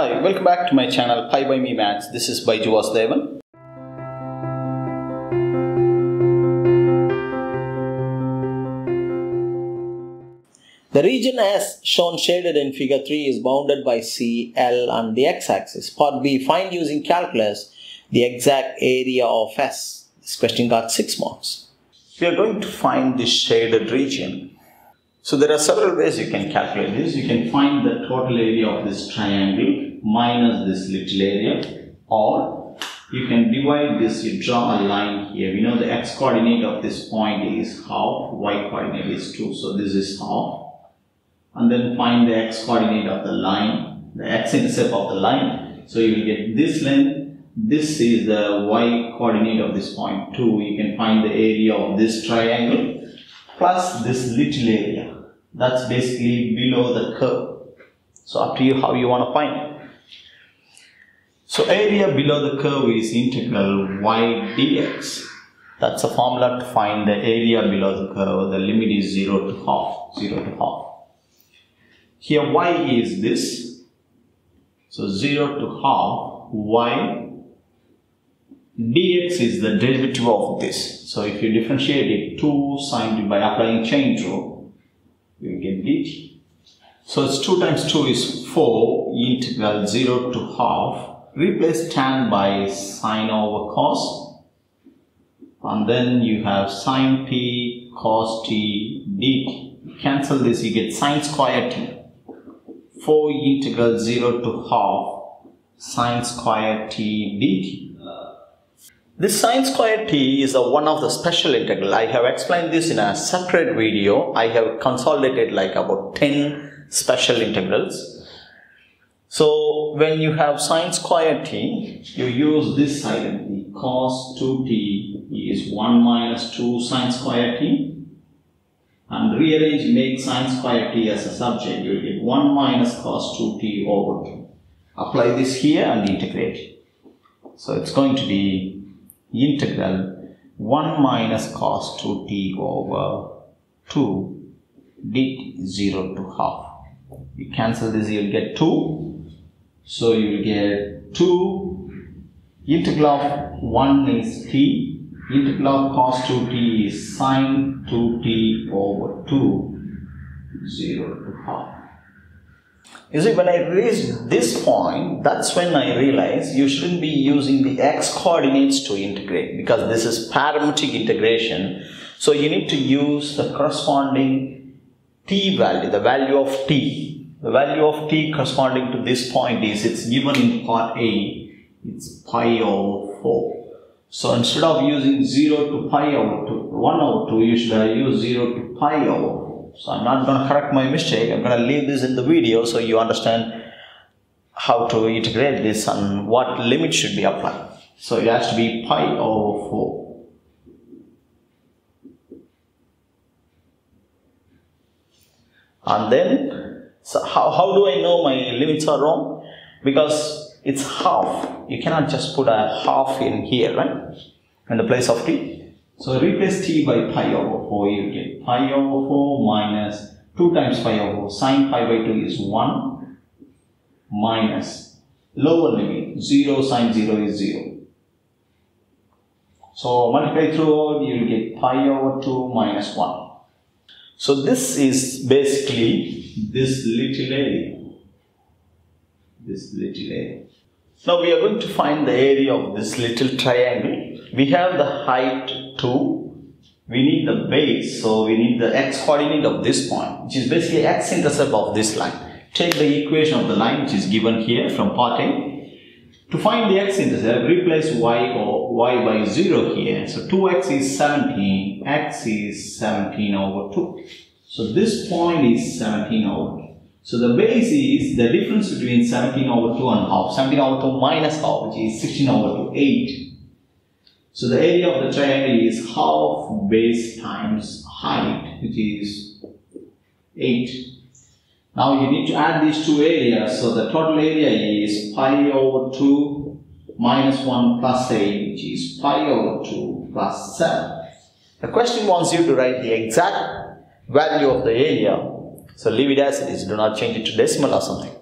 Hi, welcome back to my channel Pi by Me Maths. This is Baiju Vasudevan. The region as shown shaded in figure 3 is bounded by C, L and the x-axis. Part B, find using calculus the exact area of S. This question got 6 marks. We are going to find the shaded region. So there are several ways you can calculate this. You can find the total area of this triangle minus this little area or you can divide this, you draw a line here. We know the x coordinate of this point is half, y coordinate is 2. So this is half and then find the x coordinate of the line, the x-intercept of the line. So you will get this length, this is the y coordinate of this point 2. You can find the area of this triangle plus this little area. That's basically below the curve. So up to you how you want to find it. So area below the curve is integral y dx. That's a formula to find the area below the curve. The limit is 0 to half, 0 to half. Here y is this. So 0 to half y dx is the derivative of this. So if you differentiate it 2 sine by applying chain rule, you get dt. So it's 2 times 2 is 4 integral 0 to half. Replace tan by sine over cos. And then you have sine t cos t dt. Cancel this, you get sine square t. 4 integral 0 to half sine square t dt. This sine square t is a one of the special integral. I have explained this in a separate video. I have consolidated like about 10 special integrals. So when you have sine square t, you use this side of cos 2t is 1 minus 2 sine square t and rearrange make sine square t as a subject, you get 1 minus cos 2t over 2. Apply this here and integrate. So it's going to be integral 1 minus cos 2t over 2 dt 0 to half. You cancel this, you will get 2. So you will get 2 integral of 1 is t integral of cos 2t is sine 2t over 2 0 to half. You see, when I reached this point, that's when I realized you shouldn't be using the x coordinates to integrate because this is parametric integration. So you need to use the corresponding t value, the value of t. The value of t corresponding to this point is, it's given in part A, it's pi over 4. So instead of using 0 to pi over 2, 1 over 2, you should use 0 to pi over 4. So I'm not going to correct my mistake. I'm going to leave this in the video so you understand how to integrate this and what limit should be applied. So it has to be pi over 4. And then, so how, how do I know my limits are wrong? Because it's half. You cannot just put a half in here, right? In the place of t. So replace t by pi over 4, you get pi over 4 minus 2 times pi over 4. Sine pi by 2 is 1 minus lower limit 0 sine 0 is 0. So multiply through you will get pi over 2 minus 1. So this is basically this little area. This little area. Now we are going to find the area of this little triangle. We have the height 2. We need the base, so we need the x coordinate of this point, which is basically x intercept of this line. Take the equation of the line which is given here from part A. To find the x intercept, replace y or y by 0 here. So 2x is 17, x is 17 over 2. So this point is 17 over 2. So the base is the difference between 17 over 2 and half. 17 over 2 minus half, which is 16 over 2, 8. So the area of the triangle is half base times height, which is 8. Now you need to add these two areas. So the total area is pi over 2 minus 1 plus 8, which is pi over 2 plus 7. The question wants you to write the exact value of the area. So leave it as it is. Do not change it to decimal or something.